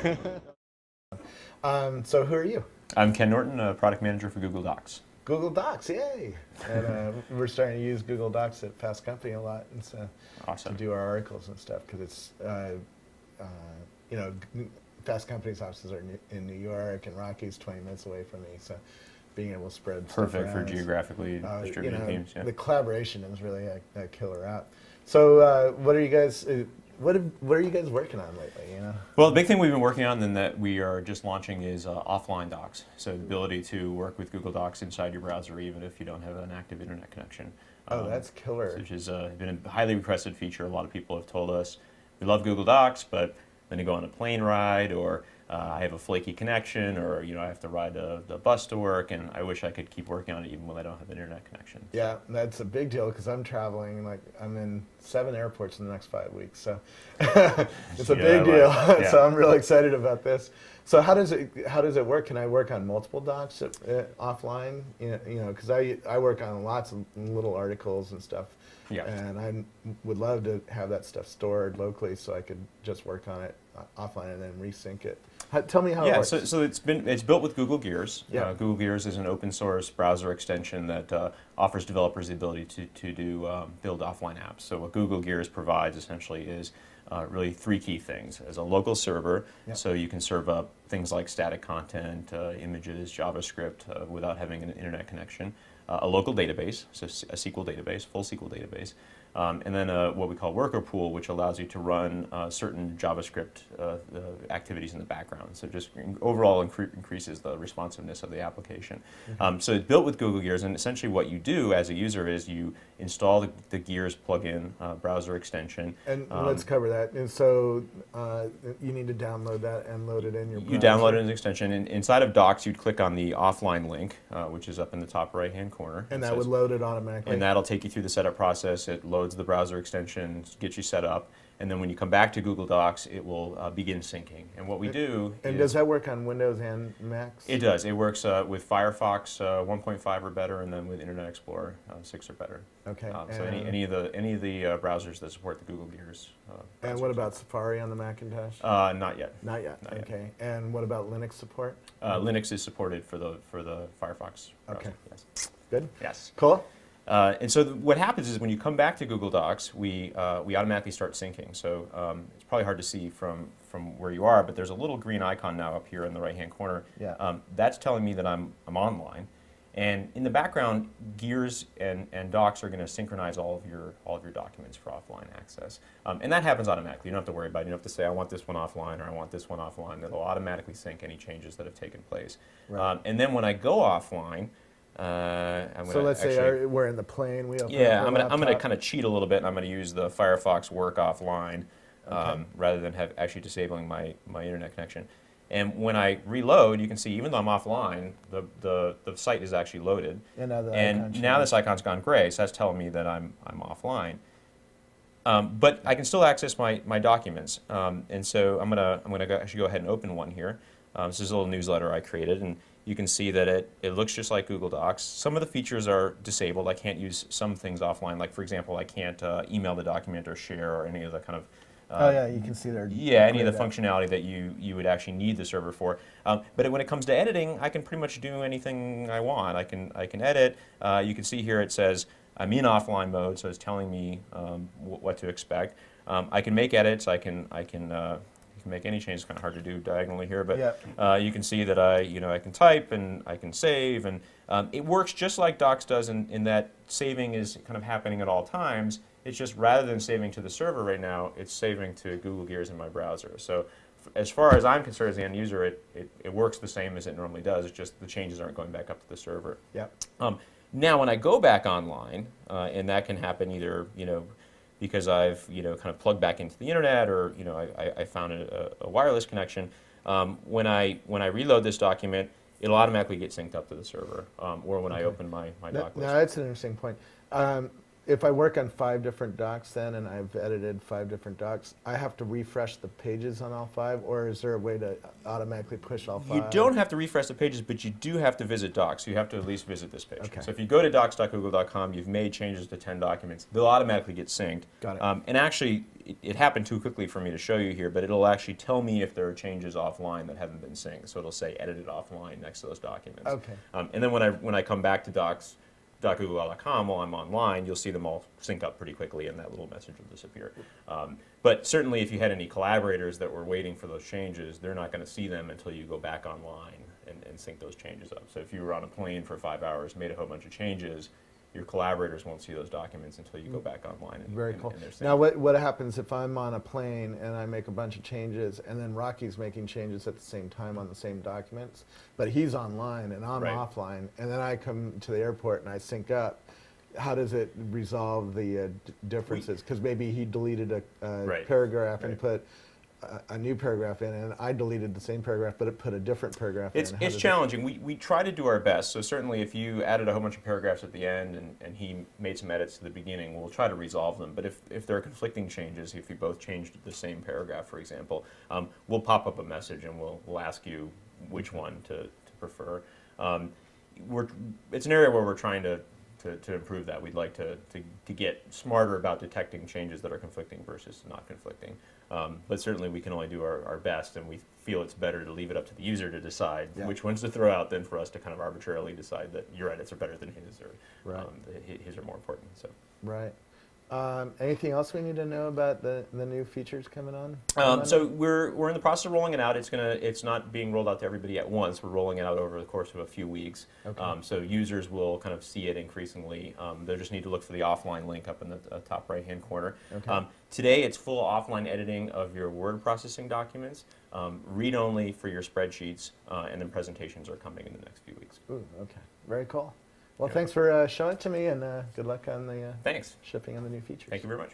um, so who are you? I'm Ken Norton, a product manager for Google Docs. Google Docs, yay! And uh, we're starting to use Google Docs at Fast Company a lot, and so Awesome. to do our articles and stuff because it's, uh, uh, you know, Fast Company's offices are in New York, and Rocky's 20 minutes away from me, so being able to spread stuff Perfect for geographically uh, you distributed know, teams. Yeah. The collaboration is really a, a killer app. So, uh, what are you guys? What have, what are you guys working on lately? You know. Well, the big thing we've been working on and that we are just launching is uh, offline docs. So the ability to work with Google Docs inside your browser even if you don't have an active internet connection. Oh, Um, that's killer. Which has uh, been a highly requested feature. A lot of people have told us we love Google Docs, but then you go on a plane ride or uh, I have a flaky connection or you know I have to ride a, the bus to work and I wish I could keep working on it even when I don't have an internet connection. Yeah, that's a big deal because I'm traveling. Like I'm in seven airports in the next five weeks, so it's a Yeah, big deal. like- yeah. so I'm really excited about this. So how does it how does it work? Can I work on multiple docs at, uh, offline? You know, you know, because I I work on lots of little articles and stuff. Yeah. And I would love to have that stuff stored locally so I could just work on it uh, offline and then resync it. How, tell me how it yeah, works. so, so it's been it's built with Google Gears. Yeah. Uh, Google Gears is an open source browser extension that uh, offers developers the ability to to do um, build offline apps. So what Google Gears provides essentially is uh, really three key things: as a local server, Yeah. so you can serve up things like static content, uh, images, JavaScript uh, without having an internet connection. Uh, a local database, so a SQL database, full SQL database, um, and then uh, what we call worker pool, which allows you to run uh, certain JavaScript uh, uh, activities in the background. So just overall incre- increases the responsiveness of the application. Um, so it's built with Google Gears, and essentially what you do as a user is you install the, the Gears plugin uh, browser extension. And Um, let's cover that. And so uh, you need to download that and load it in your browser. You download it as an extension. And inside of Docs, you'd click on the offline link, uh, which is up in the top right-hand corner. And that would load it automatically. and that'll take you through the setup process. It loads the browser extension, gets you set up, and then when you come back to Google Docs, it will uh, begin syncing. And what we do and does that work on Windows and Macs? it does. It works uh, with Firefox uh, 1.5 or better, and then with Internet Explorer uh, 6 or better. Okay. Um, so any, any of the any of the uh, browsers that support the Google Gears. Uh, and what about Safari on the Macintosh? Uh, not yet. Not yet. not yet. okay. And what about Linux support? Uh, Linux is supported for the for the Firefox browser. Okay. Yes. Good. Yes. Cool. Uh, and so what happens is when you come back to Google Docs, we, uh, we automatically start syncing. So um, it's probably hard to see from, from where you are, but there's a little green icon now up here in the right-hand corner. Yeah. Um, that's telling me that I'm, I'm online. And in the background, Gears and, and Docs are going to synchronize all of your all of your documents for offline access, um, and that happens automatically. You don't have to worry about it. You don't have to say I want this one offline or I want this one offline. It'll automatically sync any changes that have taken place. Right. Um, and then when I go offline, uh, I'm So let's say our, we're in the plane. We yeah, I'm gonna I'm gonna kind of cheat a little bit, and I'm gonna use the Firefox work offline um, rather than have actually disabling my my internet connection. And when I reload, you can see even though I'm offline, the the, the site is actually loaded. And now and now this icon's gone gray, so that's telling me that I'm I'm offline. Um, but I can still access my, my documents, um, and so I'm gonna I'm gonna go, actually go ahead and open one here. Um, this is a little newsletter I created, and you can see that it, it looks just like Google Docs. Some of the features are disabled. I can't use some things offline, like for example, I can't uh, email the document or share or any of the kind of uh, Oh yeah, you can see there. yeah, any of the functionality that you, you would actually need the server for. Um, but when it comes to editing, I can pretty much do anything I want. I can I can edit. Uh, you can see here it says I'm in offline mode, so it's telling me um, wh- what to expect. Um, I can make edits. I can I can. Uh, you can make any change. It's kind of hard to do diagonally here, but Yep. uh, you can see that I, you know, I can type and I can save, and um, it works just like Docs does in, in that saving is kind of happening at all times. It's just rather than saving to the server right now, it's saving to Google Gears in my browser. So f- as far as I'm concerned as the end user, it, it, it works the same as it normally does. It's just the changes aren't going back up to the server. Yep. Um, now, when I go back online, uh, and that can happen either, you know, because I've, you know, kind of plugged back into the internet, or you know, I, I, I found a, a wireless connection. Um, when I when I reload this document, it'll automatically get synced up to the server, um, or when I open my my No, doc no, that's an interesting point. Um, if I work on five different docs then, and I've edited five different docs, I have to refresh the pages on all five, or is there a way to automatically push all five? You don't have to refresh the pages, but you do have to visit Docs. You have to at least visit this page. Okay. So if you go to docs.google.com, you've made changes to 10 documents, they'll automatically get synced. Got it. Um, and actually, it, it happened too quickly for me to show you here, but it'll actually tell me if there are changes offline that haven't been synced. So it'll say edited offline next to those documents. Okay. Um, and then when I, when I come back to Docs, .google.com while I'm online, you'll see them all sync up pretty quickly, and that little message will disappear. Um, but certainly, if you had any collaborators that were waiting for those changes, they're not going to see them until you go back online and, and sync those changes up. So if you were on a plane for five hours, made a whole bunch of changes, your collaborators won't see those documents until you go back online. And, Very and- cool. and. Now, what, what happens if I'm on a plane and I make a bunch of changes, and then Rocky's making changes at the same time on the same documents, but he's online and I'm Right. offline, and then I come to the airport and I sync up? How does it resolve the uh, d- differences? Because maybe he deleted a, a Right. paragraph and put a, a new paragraph in, and I deleted the same paragraph, but it put a different paragraph It's, in. How it's does it- challenging. We, we try to do our best. So certainly if you added a whole bunch of paragraphs at the end and, and he made some edits to the beginning, we'll try to resolve them. But if, if there are conflicting changes, if you both changed the same paragraph, for example, um, we'll pop up a message and we'll, we'll ask you which one to, to prefer. Um, we're, it's an area where we're trying to, to, to improve that. We'd like to, to, to get smarter about detecting changes that are conflicting versus not conflicting. Um, but certainly we can only do our, our best, and we feel it's better to leave it up to the user to decide Yeah. which ones to throw out than for us to kind of arbitrarily decide that your edits are better than his or Right. um, his are more important. So. Right. Um, anything else we need to know about the, the new features coming on? Um, so we're, we're in the process of rolling it out. It's gonna it's not being rolled out to everybody at once. We're rolling it out over the course of a few weeks. Okay. Um, so users will kind of see it increasingly. Um, they just need to look for the offline link up in the uh, top right hand corner. Okay. Um, today it's full offline editing of your word processing documents, um, read only for your spreadsheets, uh, and then presentations are coming in the next few weeks. Ooh, okay. Very cool. Well, Yeah. thanks for uh, showing it to me, and uh, good luck on the uh, Thanks. shipping on the new features. Thank you very much.